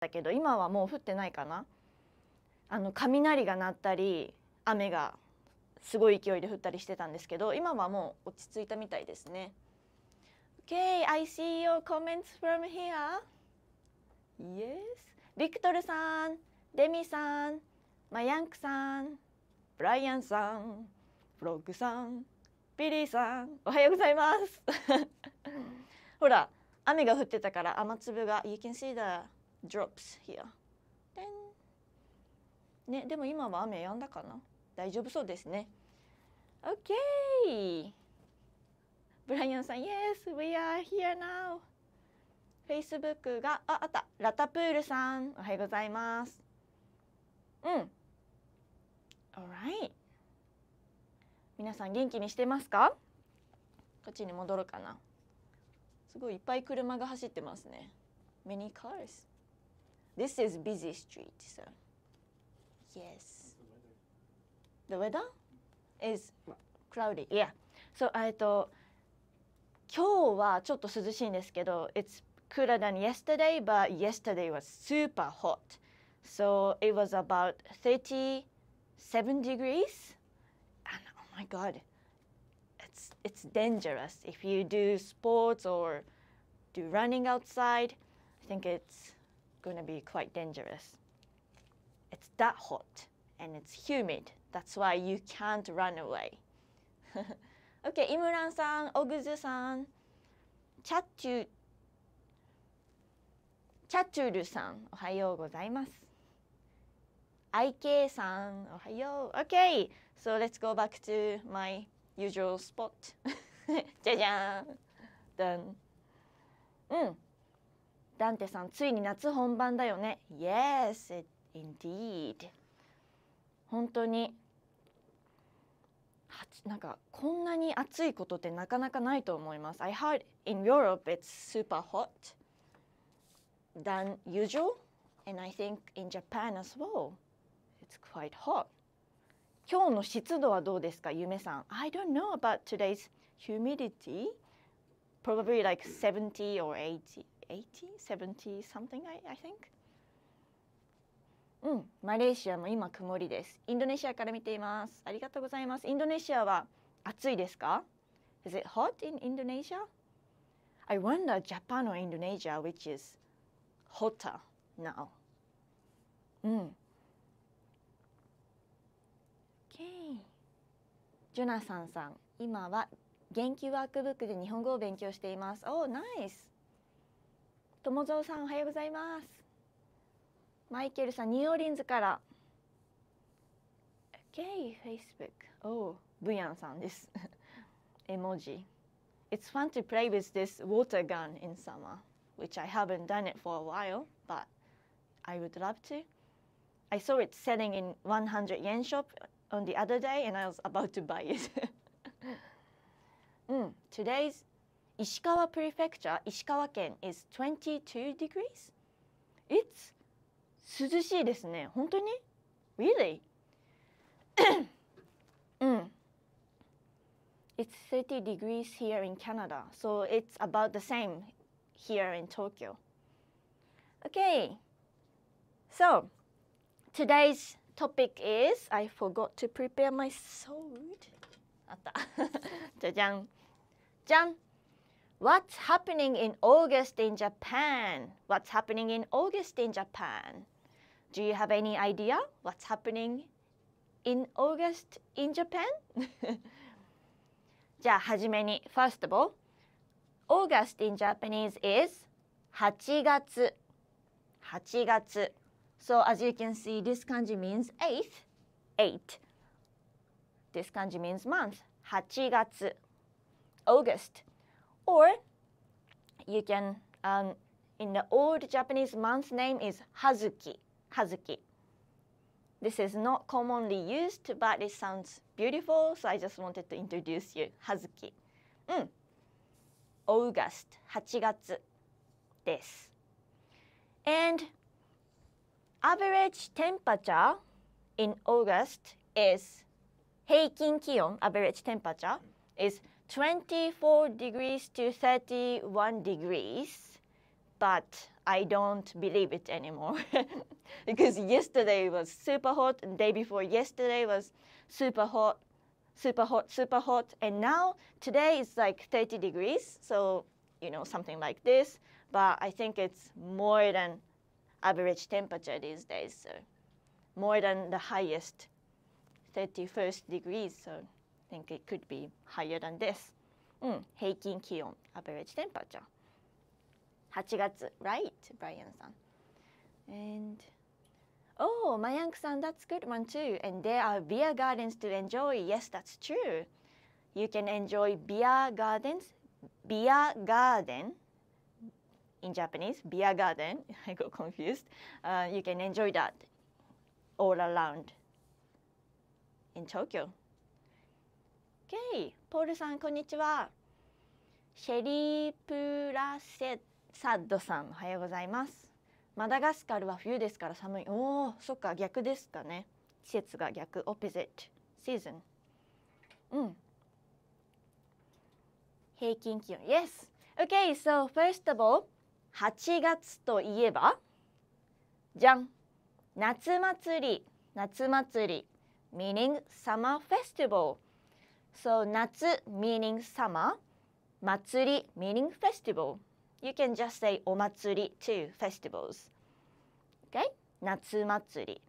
だけど今はもう降ってないかなあの雷が鳴ったり雨がすごい勢いで降ったりしてたんですけど今はもう落ち着いたみたいですね Okay, I see your comments from here. Yes. ビクトルさん、デミさん、マヤンクさん、ブライアンさん、フロッグさん、ビリーさん、おはようございます。ほら、雨が降ってたから雨粒が、You can see the drops here. でんね、でも今は雨止んだかな？大丈夫そうですね。OK! ブライアンさん、Yes, we are here now. Facebook が、あ、あった。ラタプールさん、おはようございます。うん。Alright. 皆さん元気にしてますか？こっちに戻るかなすごいいっぱい車が走ってますね。Many cars. This is busy street, so yes. The weather is cloudy. Yeah. So, えっと、今日はちょっと涼しいんですけど、It's cooler than yesterday, but yesterday was super hot. So it was about 37 degrees. And oh my god, it's it's dangerous if you do sports or do running outside. I think it's going to be quite dangerous. It's that hot and it's humid. That's why you can't run away. okay, イムランさん、オグズさん、チャッチュチャチュルさん、おはようございます。IK さん、おはよう。Okay, so let's go back to my usual spot. じゃじゃん。だん。うん。 ダンテさん、ついに夏本番だよね。Yes, indeed 本当に。はちなんかこんなに暑いことってなかなかないと思います。I heard in Europe it's super hot than usual, and I think in Japan as well it's quite hot. 今日の湿度はどうですか、ゆめさん。I don't know about today's humidity. Probably like 70 or 80, 80, 70 something, I, I think. うん、マレーシアも今曇りです。インドネシアから見ています。ありがとうございます。インドネシアは暑いですか？Is it hot in Indonesia? I wonder Japan or Indonesia which is hotter now. うん。Okay. ジョナサンさん、今は元気ワークブックで日本語を勉強しています。おお、ナイス。友蔵さん、おはようございます。マイケルさん、ニューオーリンズから。Okay, Facebook. おお、ブヤンさんです。絵文字。It's fun to play with this water gun in summer, which I haven't done it for a while, but I would love to. I saw it selling in 100 yen shop on the other day and I was about to buy it. うん、today's 石川 prefecture 石川県 is 22 degrees. It's 涼しいですね。本当に Really? うん。It's 30 degrees here in Canada, so it's about the same here in Tokyo. Okay, so today's topic is I forgot to prepare my sword. あった。じゃじゃん。じゃん。 What's happening in August in Japan? What's happening in August in Japan? Do you have any idea what's happening in August in Japan? じゃあはじめに First of all August in Japanese is 8月8月 So as you can see this kanji means 8th 8 This kanji means month 8月 August or you can um, in the old Japanese month name is Hazuki Hazuki This is not commonly used, but it sounds beautiful, so I just wanted to introduce you. はずき。うん。August 8月です。And average temperature in August is 平均気温 average temperature is 24 degrees to 31 degrees but I don't believe it anymore. Because yesterday was super hot and day before yesterday was super hot super hot super hot and now today is like 30 degrees so you know something like this but I think it's more than average temperature these days so more than the highest 31st degrees so think it could be higher than this うん、平均気温 average temperature 8月 right ブライアンさん and oh マヤンクさん that's good one too and there are beer gardens to enjoy yes that's true you can enjoy beer gardens beer garden in Japanese beer garden I got confused uh, you can enjoy that all around in Tokyo OK! ポールさんこんにちは。シェリープラセサッドさんおはようございます。マダガスカルは冬ですから寒い。おおそっか逆ですかね。季節が逆。opposite season うん。平均気温。Yes! Okay so first of all 8月といえばじゃん。夏祭り。夏祭り。Meaning summer festival So 夏 meaning summer 祭り meaning festival You can just say お祭り to festivals Okay 夏祭り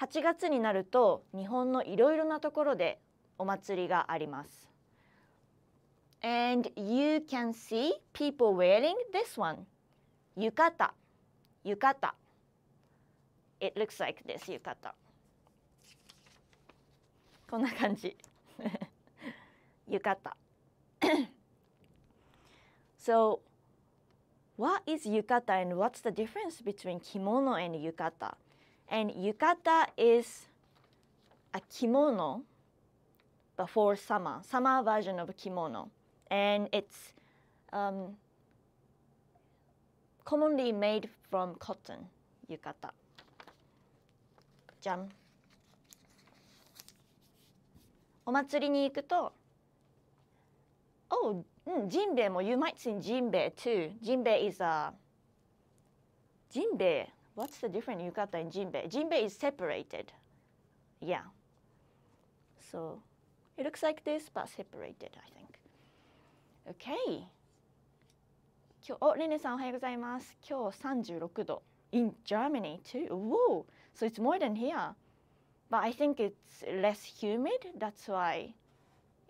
8月になると日本のいろいろなところでお祭りがあります And you can see people wearing this one 浴衣浴衣 It looks like this 浴衣こんな感じ浴衣 So what is yukata and what's the difference between kimono and yukata? And yukata is a kimono but for summer, summer version of kimono. And it's um, commonly made from cotton, yukata. じゃん。お祭りに行くと Oh, mm, jinbei mo. You might sing jinbei too. Jinbei is a jinbei. What's the difference yukata and jinbei? Jinbei is separated. Yeah. So it looks like this, but separated, I think. Okay. 今日、お、レネさんおはようございます。今日36度。In Germany too. Whoa! So it's more than here. But I think it's less humid. That's why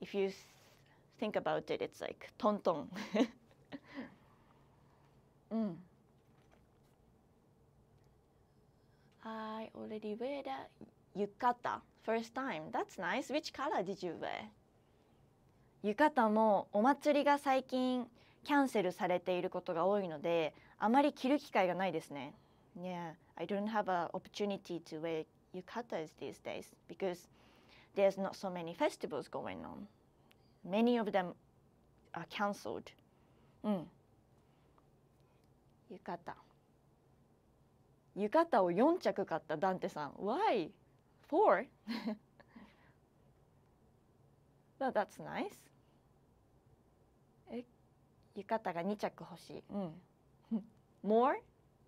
if you think about it, it's like トントン。うん。I already wear the yukata first time. That's nice. Which color did you wear? 浴衣もお祭りが最近キャンセルされていることが多いのであまり着る機会がないですね。Yeah, I don't have an opportunity to wear yukatas these days because there's not so many festivals going on. Many of them are cancelled. うん。浴衣。浴衣を4着買ったダンテさん。Why? Four? well, that's nice. え、浴衣が2着欲しい。うん。more?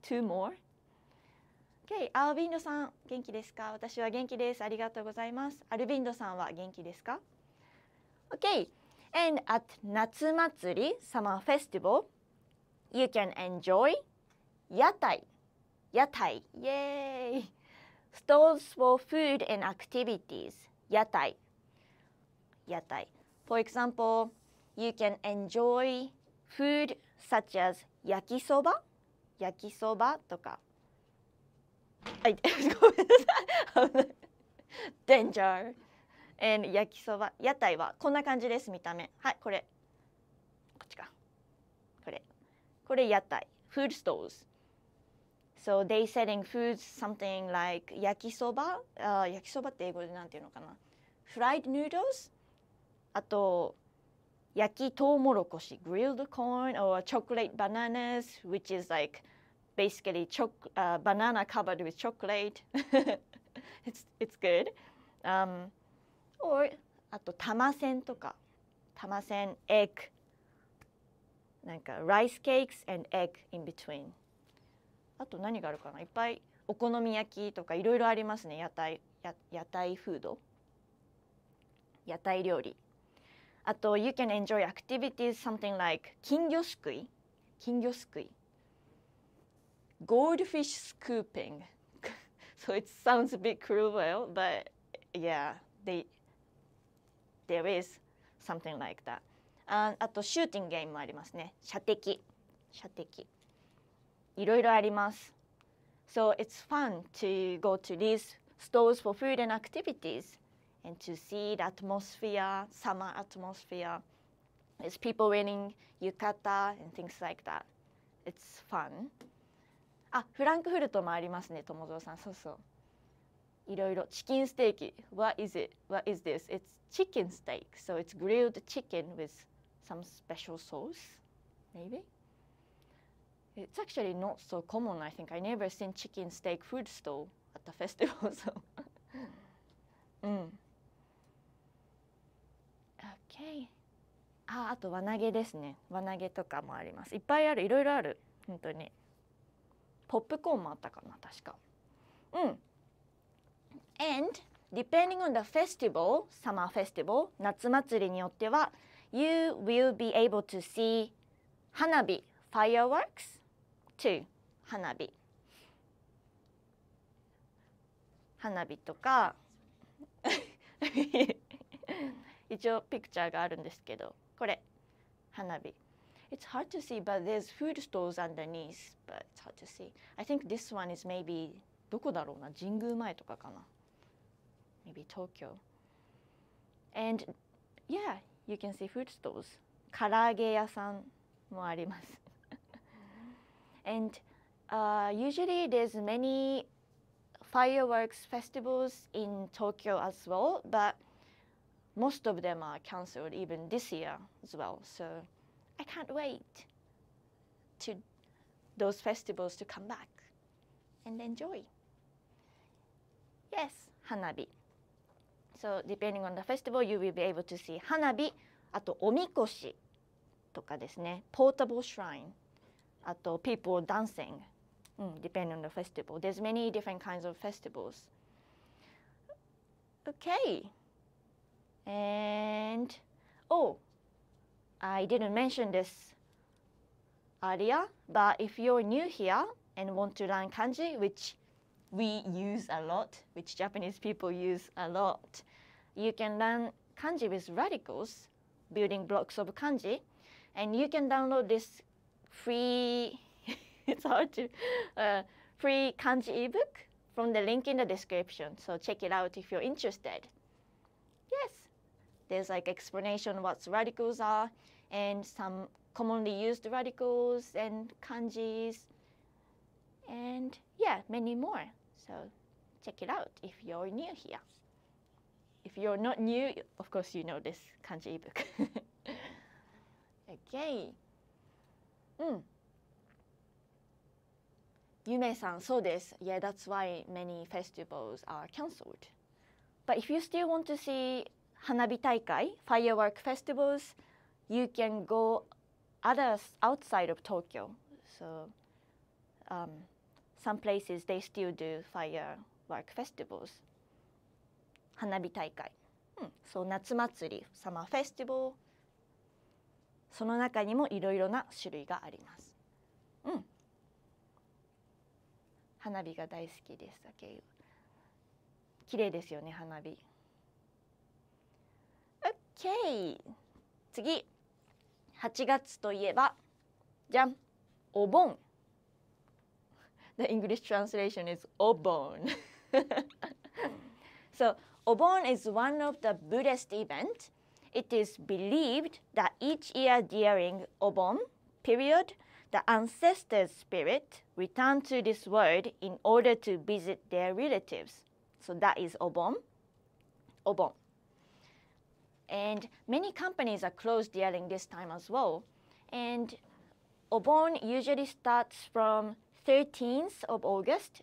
Two more? Okay, アルビンドさん、元気ですか私は元気です。ありがとうございます。アルビンドさんは元気ですか Okay, and at 夏祭り Summer Festival, you can enjoy 屋台。屋台。Yay! Stalls for food and activities. 屋台。屋台。For example, you can enjoy food such as 焼きそば焼きそばとか。はい、ごめんなさい。危ない Danger! And 焼きそば屋台はこんな感じです見た目はいこれこっちかこれこれ屋台 food stalls so they selling foods something like 焼きそばあ焼きそばって英語でなんていうのかな fried noodles あと焼きとうもろこし grilled corn or chocolate bananas which is like basically choc uh, banana covered with chocolate it's it's good um or あと玉せんとか玉せん egg なんか rice cakes and egg in between あと何があるかないっぱいお好み焼きとかいろいろありますね屋台や屋台フード屋台料理あと you can enjoy activities something like 金魚すくい金魚すくい goldfish scooping so it sounds a bit cruel but yeah they there is something like that ああとシューティングゲームもありますね射的射的いろいろあります so it's fun to go to these stores for food and activities and to see the atmosphere summer atmosphere it's people wearing yukata and things like that it's fun あフランクフルトもありますね友蔵さんそうそういろいろチキンステーキ What is it? What is this? It's chicken steak so it's grilled chicken with some special sauce maybe It's actually not so common I think I never seen chicken steak food stall at the festival so うんケーああと輪投げですね輪投げとかもありますいっぱいあるいろいろある本当にポップコーンもあったかな確かうん and depending on the festival summer festival 夏祭りによっては you will be able to see 花火 fireworks to 花火花火とか一応ピクチャーがあるんですけどこれ花火 It's hard to see but there's food stores underneath but it's hard to see I think this one is maybe どこだろうな神宮前とかかな maybe Tokyo. And yeah, you can see food stores. karaage yasan mo arimasu. and uh, usually there's many fireworks festivals in Tokyo as well, but most of them are cancelled even this year as well. So I can't wait to those festivals to come back and enjoy. Yes, Hanabi. So depending on the festival, you will be able to see hanabi, あとおみこしとかですね、portable shrine, あと people dancing, depending on the festival. There's many different kinds of festivals. Okay. And oh, I didn't mention this earlier, but if you're new here and want to learn kanji, which we use a lot, which Japanese people use a lot, you can learn kanji with radicals, building blocks of kanji, and you can download this free, it's hard to, uh, free kanji ebook from the link in the description. So check it out if you're interested. Yes, there's like explanation what radicals are and some commonly used radicals and kanjis and yeah many more so check it out if you're new here if you're not new, of course you know this kanji ebook. okay. Mm. Yume-san, so this, yeah, that's why many festivals are cancelled. But if you still want to see Hanabi Taikai, firework festivals, you can go others outside of Tokyo. So um, some places they still do firework festivals. 花火大会、うん、そう夏祭りサマーフェスティバルその中にもいろいろな種類があります。うん。花火が大好きですだけ綺麗ですよね花火。OK 次。8月といえばじゃんお盆。The English translation is お盆。So Obon is one of the Buddhist events. It is believed that each year during Obon period, the ancestors' spirit return to this world in order to visit their relatives. So that is Obon. Obon. And many companies are closed during this time as well. And Obon usually starts from 13th of August,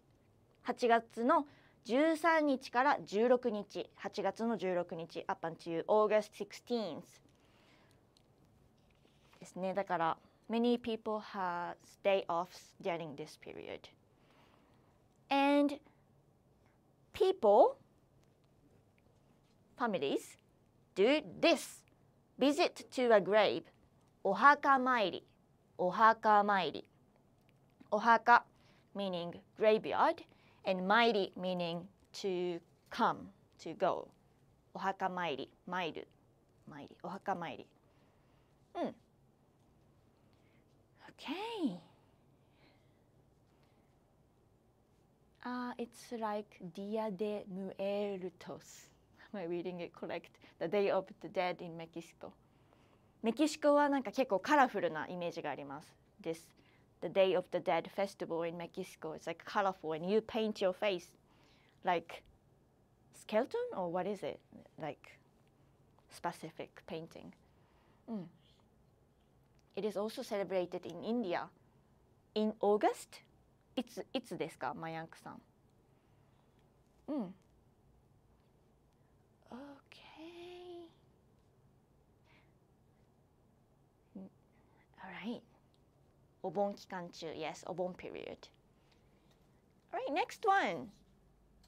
8月の13日から16日、8月の16日、up until August 16th ですね。だから many people have day offs during this period. And people, families, do this visit to a grave お墓参りお墓参りお墓 meaning graveyard and 参り meaning to come to go お墓参り参る参りお墓参りうん Okay Uh, it's like Dia de Muertos. Am I reading it correct? The Day of the Dead in Mexico. メキシコはなんか結構カラフルなイメージがあります。This the Day of the Dead festival in Mexico. It's like colorful, and you paint your face like skeleton or what is it? Like specific painting. Mm. It is also celebrated in India in August. It's it's desu ka, Mayank-san? Mm. Okay. All right. お盆期間中。Yes, お盆 period. Alright, next one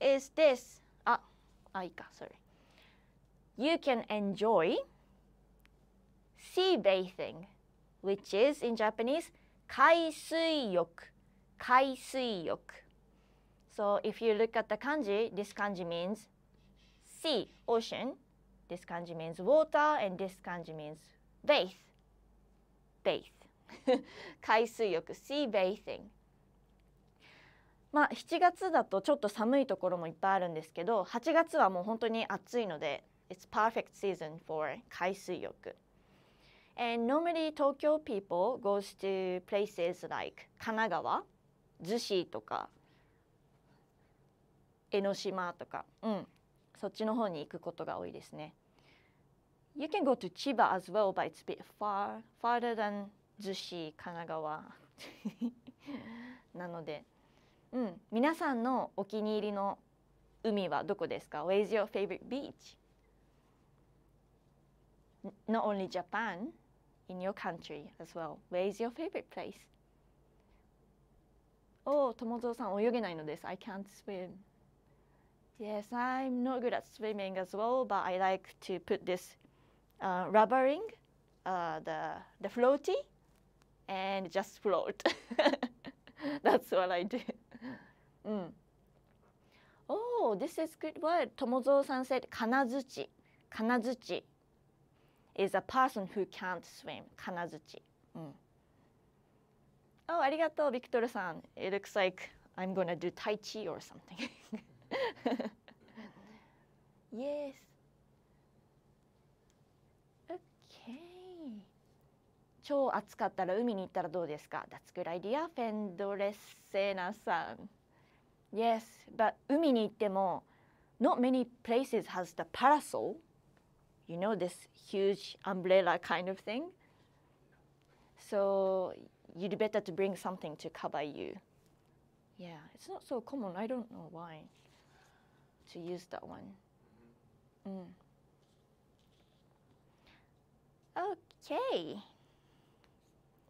is this. あ、あ、いいか、sorry. You can enjoy sea bathing, which is in Japanese 海水浴。海水浴。So if you look at the kanji, this kanji means sea, ocean. This kanji means water, and this kanji means bathe. Bathe. 海水浴 sea bathing まあ7月だとちょっと寒いところもいっぱいあるんですけど8月はもう本当に暑いので It's perfect season for 海水浴 And normally Tokyo people goes to places like 神奈川逗子とか江ノ島とかうんそっちの方に行くことが多いですね You can go to Chiba as well but it's a bit far farther than 逗子神奈川なのでうん皆さんのお気に入りの海はどこですか Where is your favorite beach? Not only Japan in your country as well Where is your favorite place? おお、友蔵さん泳げないのです。I can't swim. Yes, I'm not good at swimming as well, but I like to put this uh, rubbering, uh, the the floaty, and just float. That's what I do. mm. Oh, this is good word. Tomozo-san said kanazuchi. Kanazuchi is a person who can't swim. Kanazuchi. Mm. Oh, arigato, Victor-san. It looks like I'm gonna do Tai Chi or something. yes. 超暑かったら海に行ったらどうですか ?That's good idea. フェンドレッセナさん。Yes, but 海に行っても not many places has the parasol. You know this huge umbrella kind of thing. So you'd better to bring something to cover you. Yeah, it's not so common. I don't know why to use that one. Mm. Okay.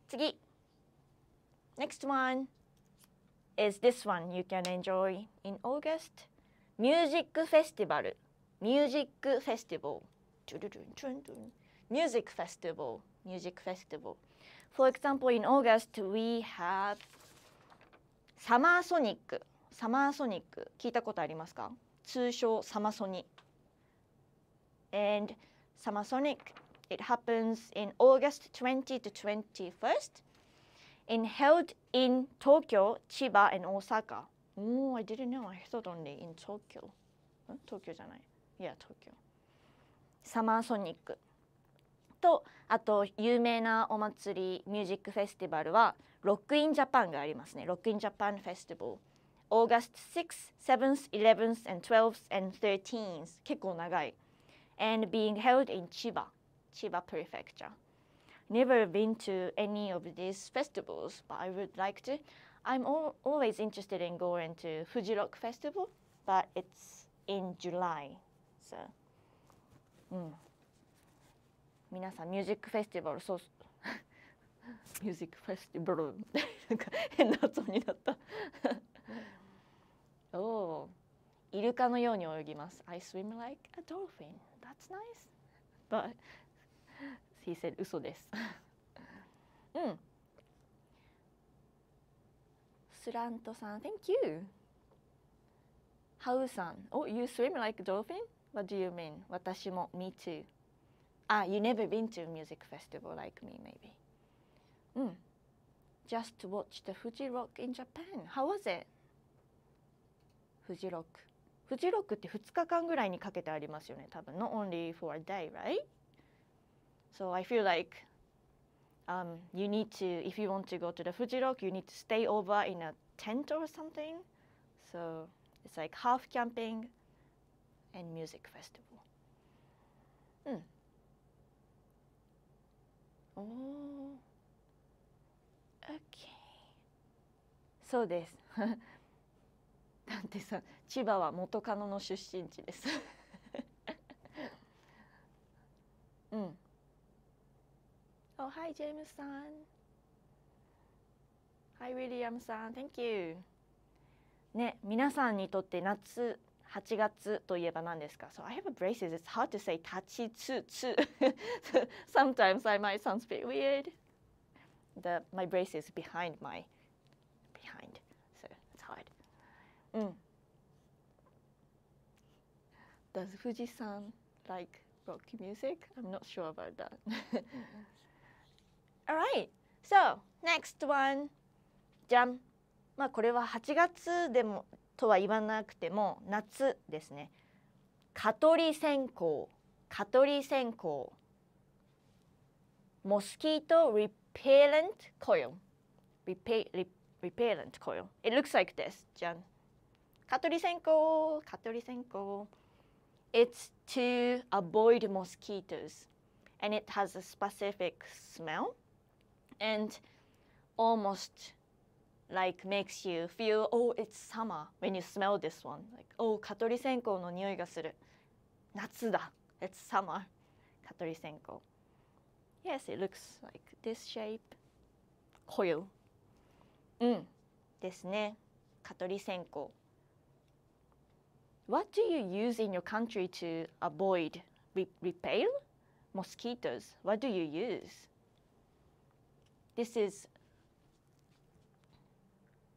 次. Next one is this one you can enjoy in August. Music festival. Music festival. Music festival. Music festival. For example, in August we have サマーソニック。サマーソニック聞いたことありますか通称サマソニ。And Summer Sonic, it happens in August 20 to 21st and held in Tokyo, Chiba, and Osaka. Oh, I didn't know. I thought only in Tokyo. Huh? Tokyo じゃない。Yeah, Tokyo. サマーソニック。とあと有名なお祭りミュージックフェスティバルはロックインジャパンがありますね。ロックインジャパンフェスティバル。August 6th, 7th, 11th, and 12th, and 13th. 結構長い。And being held in Chiba, Chiba Prefecture. Never been to any of these festivals, but I would like to. I'm al always interested in going to Fuji Rock Festival, but it's in July. So, うん。皆さんミュージックフェスティバルそう ミュージックフェスティバルなんか変な発音になったおおイルカのように泳ぎます I swim like a dolphin that's nice but he said 嘘ですうんスラントさん Thank you ハウさん Oh you swim like a dolphin? What do you mean? 私も Me too Ah you never been to a music festival like me maybe うん Just watch the Fuji Rock in Japan How was it? フジロックフジロックって2日間ぐらいにかけてありますよね多分 Not only for a day right? So I feel like um, you need to if you want to go to the Fuji Rock you need to stay over in a tent or something so it's like half camping and music festival うんおお OK そうですだってさ千葉は元カノの出身地ですうん Oh, hi, James さん。Hi, William さん。Thank you. ね、皆さんにとって夏8月といえば何ですか ?So I have a braces. It's hard to say 立ちつつ。Sometimes I might sound a bit weird. The, my brace is behind my behind. So it's hard. うん。Does 富士山 like rock music? I'm not sure about that. Alright, so next one. じゃん。まあこれは8月でもとは言わなくても夏ですね。蚊取り線香。蚊取り線香。Mosquito repellent coil. Repellent coil. It looks like this. じゃん。蚊取り線香。蚊取り線香。It's to avoid mosquitoes. And it has a specific smell. and almost like makes you feel oh it's summer when you smell this one like oh 蚊取り線香の匂いがする夏だ it's summer 蚊取り線香 yes it looks like this shape coil うんですね蚊取り線香 What do you use in your country to avoid re repel mosquitoes? What do you use? This is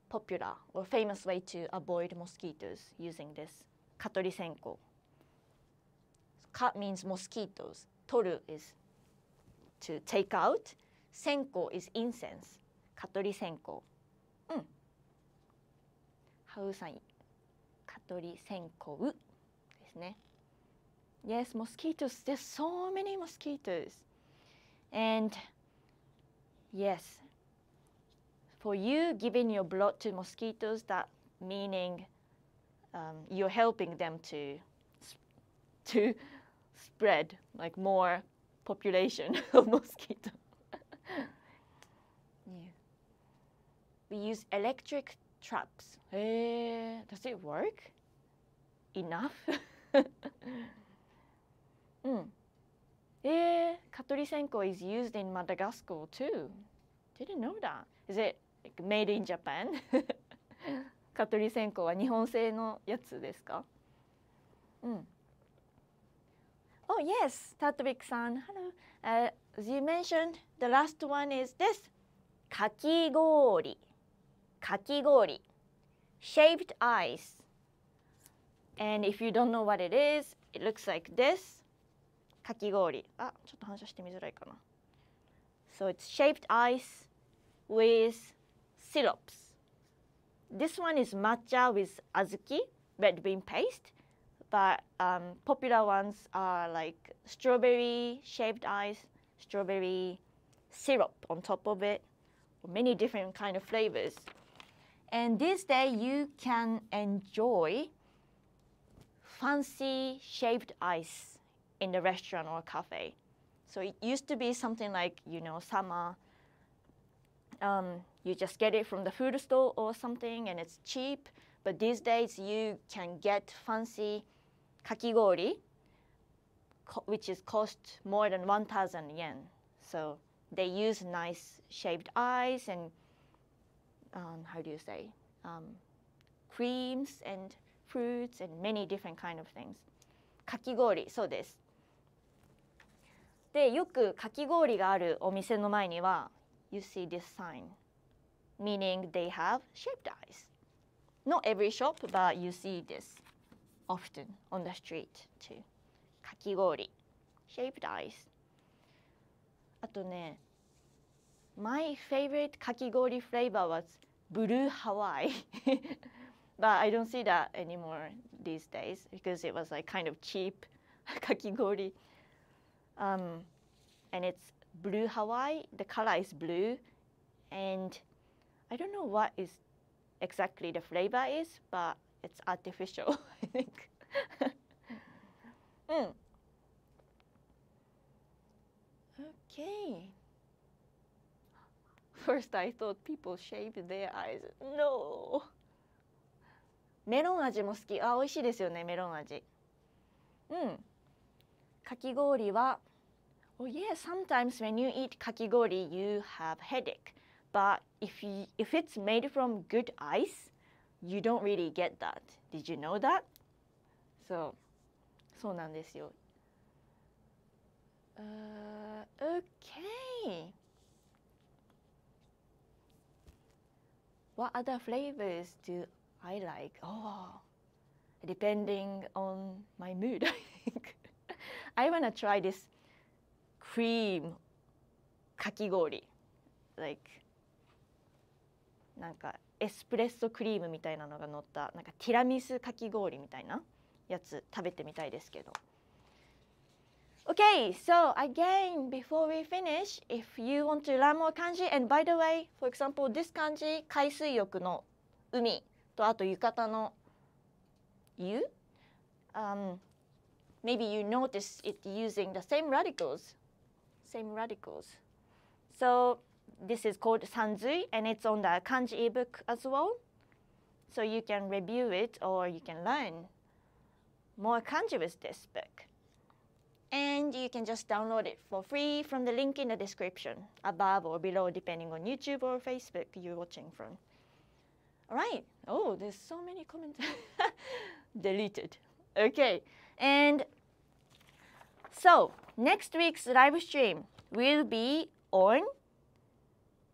popular or famous way to avoid mosquitoes using this 蚊取り線香 Cut means mosquitoes 取る is to take out 線香 is incense 蚊取り線香うんハウさん蚊取り線香ですね Yes mosquitoes there's so many mosquitoes and Yes. For you giving your blood to mosquitoes, that meaning um, you're helping them to to spread like more population of mosquito. yeah. We use electric traps. Eh, does it work? Enough? うん。Eh, Katuri Senko is used in Madagascar too. Didn't know that. Is it like made in Japan? 蚊取り線香は日本製のやつですかうん。Oh yes, Tatvik san. Hello. Uh, as you mentioned, the last one is this. かき氷。かき氷。Shaped ice. And if you don't know what it is, it looks like this. かき氷あちょっと反射してみづらいかな So it's shaped ice with syrups This one is matcha with azuki red bean paste but um, popular ones are like strawberry shaped ice strawberry syrup on top of it many different kind of flavors and this day you can enjoy fancy shaped ice in the restaurant or cafe. So it used to be something like, you know, sama. Um, you just get it from the food store or something and it's cheap. But these days you can get fancy kakigori, which is cost more than 1,000 yen. So they use nice shaped eyes and um, how do you say um, creams and fruits and many different kind of things. Kakigori, so this. でよくかき氷があるお店の前には You see this sign meaning they have shaped eyes not every shop but you see this often on the street too かき氷 shaped eyes あとね My favorite かき氷 flavor was blue Hawaii but I don't see that anymore these days because it was like kind of cheap かき氷 um, and it's blue Hawaii the color is blue and I don't know what is exactly the flavor is but it's artificial I think うん Okay. First I thought people shaved their eyes. No. メロン味も好き。あ、美味しいですよね、メロン味。うん。 かき氷は Oh yeah, sometimes when you eat かき氷 you have headache. But if you, if it's made from good ice, you don't really get that. Did you know that? そう。そうなんですよ。Uh, okay. What other flavors do I like? Oh, depending on my mood, I think. I want to try this cream かき氷 like なんかエスプレッソクリームみたいなのが乗ったなんかティラミスかき氷みたいなやつ食べてみたいですけど Okay, so again, before we finish, if you want to learn more kanji, and by the way, for example, this kanji, 海水浴の海とあと浴衣の湯 um, maybe you notice it using the same radicals, same radicals. So this is called sanzui, and it's on the kanji ebook as well. So you can review it or you can learn more kanji with this book. And you can just download it for free from the link in the description above or below, depending on YouTube or Facebook you're watching from. All right. Oh, there's so many comments. Deleted. Okay. And so next week's live stream will be on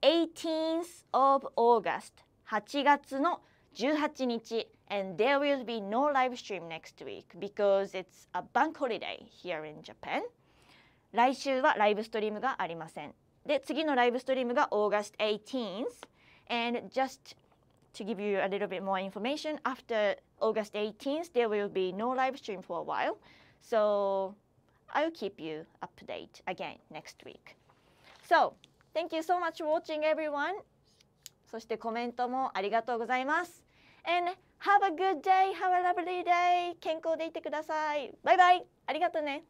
18th of August. 8月の18日 and there will be no live stream next week because it's a bank holiday here in Japan. 来週はライブストリームがありません。で、次のライブストリームが August 18th. And just to give you a little bit more information, after August 18th, there will be no live stream for a while. So I'll keep you up to date again next week. So, thank you so much for watching everyone. そしてコメントもありがとうございます。And have a good day, have a lovely day. 健康でいてください。バイバイ。ありがとうね。